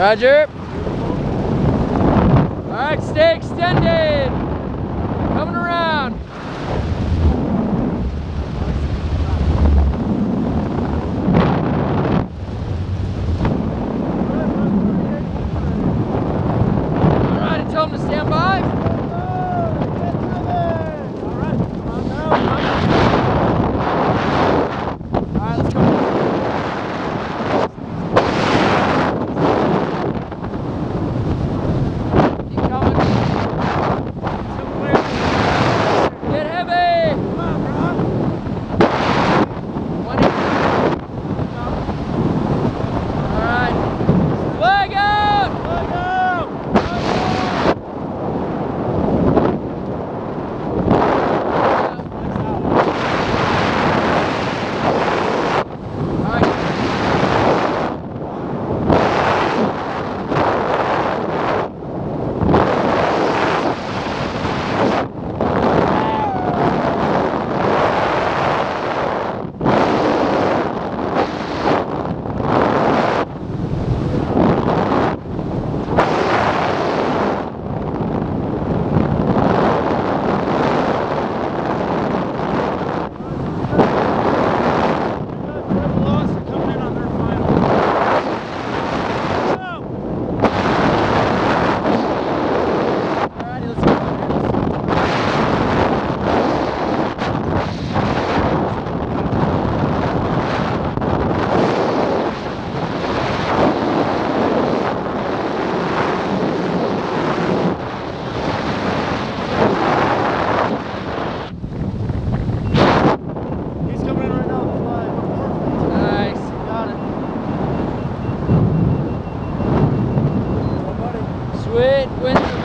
Roger. All right, stay extended. Wait, wait.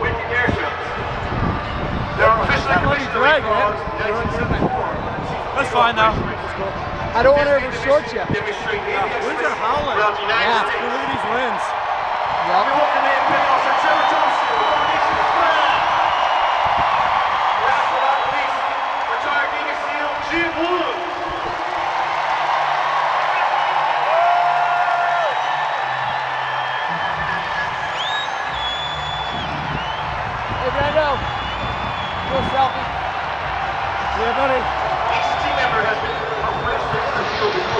They're officially That's fine though. I don't want to ever short you. Winds are howling. Yeah, look at these winds. Yep. for a selfie. Yeah, buddy. Each team member has been arrested for